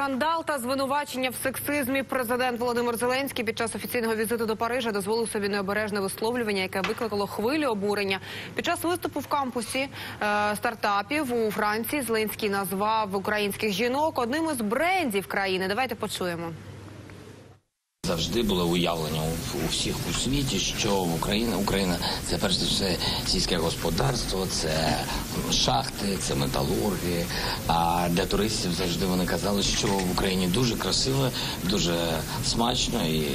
Скандал та звинувачення в сексизмі президент Володимир Зеленський під час офіційного візиту до Парижа дозволив собі необережне висловлювання, яке викликало хвилю обурення. Під час виступу в кампусі е, стартапів у Франції Зеленський назвав українських жінок одним із брендів країни. Давайте почуємо. Завжди було уявлення у, всіх у світі, що в Україні Україна це перш за все сільське господарство, це шахти, це металурги. А для туристів завжди вони казали, що в Україні дуже красиво, дуже смачно і е,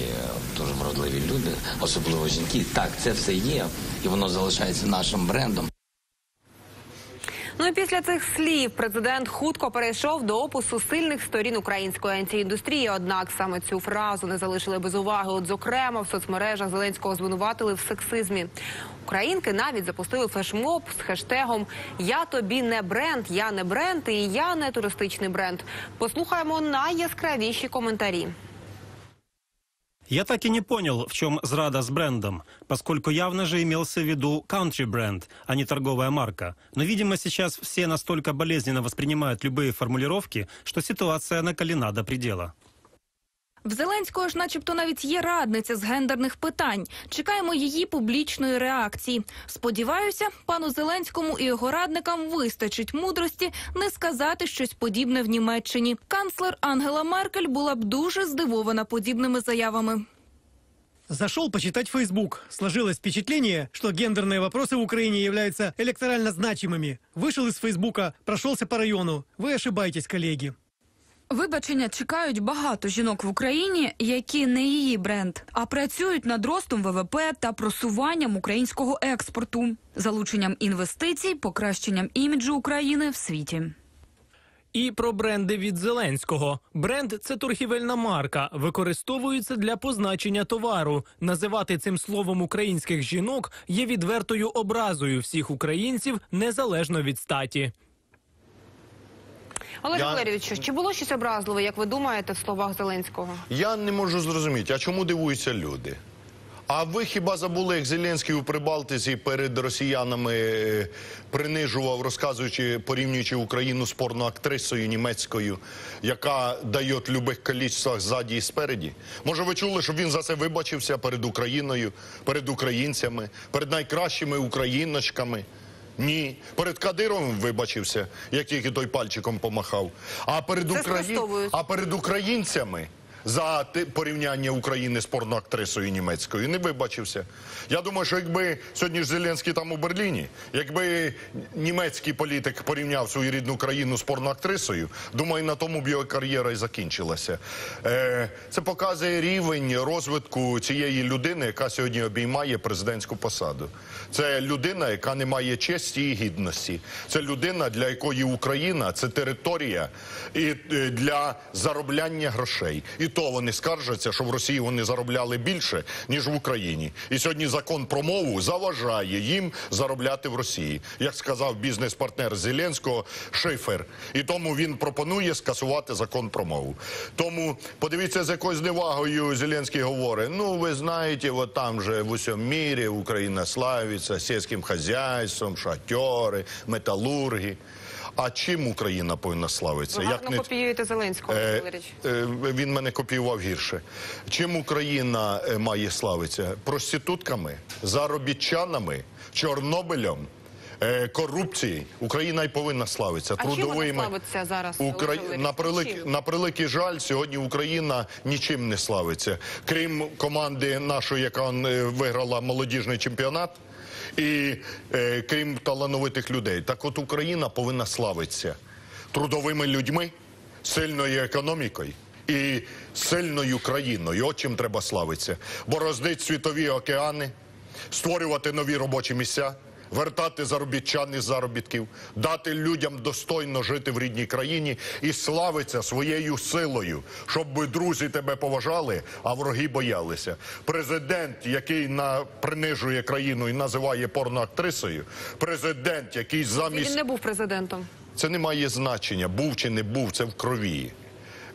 дуже вродливі люди, особливо жінки. Так, це все є, і воно залишається нашим брендом. Ну і після цих слів президент хутко перейшов до опису сильних сторін української антиіндустрії. Однак саме цю фразу не залишили без уваги. От зокрема в соцмережах Зеленського звинуватили в сексизмі. Українки навіть запустили флешмоб з хештегом Я тобі не бренд, я не бренд і я не туристичний бренд. Послухаємо найяскравіші коментарі. Я так и не понял, в чем зрада с брендом, поскольку явно же имелся в виду country бренд, а не торговая марка. Но, видимо, сейчас все настолько болезненно воспринимают любые формулировки, что ситуация накалена до предела. В Зеленського ж, начебто, навіть є радниця з гендерних питань. Чекаємо її публічної реакції. Сподіваюся, пану Зеленському і його радникам вистачить мудрості не сказати щось подібне в Німеччині. Канцлер Ангела Меркель була б дуже здивована подібними заявами. Зашел почитать Facebook. Сложилось впечатление, что гендерные вопросы в Украине являются электорально значимыми. Вышел из Фейсбука, прошелся по району. Вы ошибаетесь, коллеги. Вибачення чекають багато жінок в Україні, які не її бренд, а працюють над ростом ВВП та просуванням українського експорту, залученням інвестицій, покращенням іміджу України в світі. І про бренди від Зеленського. Бренд це торгівельна марка, використовується для позначення товару. Називати цим словом українських жінок є відвертою образою всіх українців незалежно від статі. Олег Я- Валерійович, чи було щось образливе, як ви думаєте, в словах Зеленського? Я не можу зрозуміти, а чому дивуються люди? А ви хіба забули, як Зеленський у Прибалтиці перед росіянами е, принижував, розказуючи, порівнюючи Україну з порноактрисою німецькою, яка дає в любих кількостях ззаді і спереді? Може, ви чули, що він за це вибачився перед Україною, перед українцями, перед найкращими україночками? Ні, перед Кадировим вибачився, як тільки той пальчиком помахав. А перед, Це Украї... а перед українцями за порівняння України з порноактрисою німецькою не вибачився. Я думаю, що якби сьогодні ж Зеленський там у Берліні, якби німецький політик порівняв свою рідну країну з порноактрисою, думаю, на тому б його кар'єра і закінчилася. Е, це показує рівень розвитку цієї людини, яка сьогодні обіймає президентську посаду. Це людина, яка не має честі і гідності. Це людина, для якої Україна це територія і е, для заробляння грошей. І то вони скаржаться, що в Росії вони заробляли більше ніж в Україні. І сьогодні закон про мову заважає їм заробляти в Росії, як сказав бізнес-партнер Зеленського Шифер. І тому він пропонує скасувати закон про мову. Тому подивіться, з якою зневагою Зеленський говорить: ну ви знаєте, от там же в усьому мірі Україна славиться сільським хазяйством, шатьори, металурги. А чим Україна повинна славитися? Ви гарно копіюєте Зеленського, Е, е, Він мене копіював гірше. Чим Україна е, має славитися? Проститутками, заробітчанами, Чорнобилем, е, корупцією. Україна й повинна славитися. А вона трудовими. славиться зараз, Олег Укра... Валерійович? На. Чим? на превеликий жаль, сьогодні Україна нічим не славиться. Крім команди нашої, яка е, виграла молодіжний чемпіонат. І е, крім талановитих людей, так от Україна повинна славитися трудовими людьми, сильною економікою і сильною країною. От чим треба славитися. Бороздить світові океани, створювати нові робочі місця, вертати заробітчан із заробітків, дати людям достойно жити в рідній країні і славитися своєю силою, щоб друзі тебе поважали, а вороги боялися. Президент, який на принижує країну і називає порноактрисою, президент, який замість Він не був президентом. це не має значення, був чи не був, це в крові.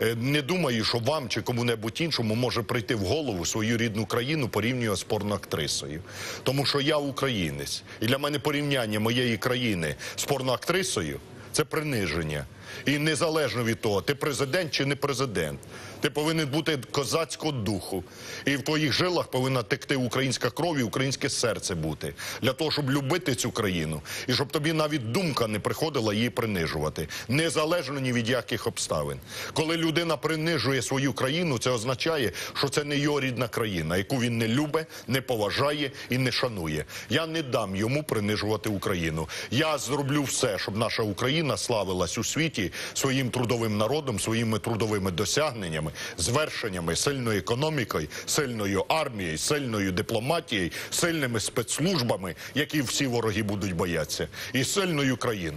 Е, Не думаю, що вам чи кому-небудь іншому може прийти в голову свою рідну країну порівнювати з порноактрисою. Тому що я українець. І для мене порівняння моєї країни з порноактрисою це приниження. І незалежно від того, ти президент чи не президент, ти повинен бути козацького духу. І в твоїх жилах повинна текти українська кров і українське серце бути. Для того, щоб любити цю країну. І щоб тобі навіть думка не приходила її принижувати. Незалежно ні від яких обставин. Коли людина принижує свою країну, це означає, що це не його рідна країна, яку він не любить, не поважає і не шанує. Я не дам йому принижувати Україну. Я зроблю все, щоб наша Україна славилась у світі своїм трудовим народом, своїми трудовими досягненнями, звершеннями, сильною економікою, сильною армією, сильною дипломатією, сильними спецслужбами, які всі вороги будуть боятися, і сильною країною.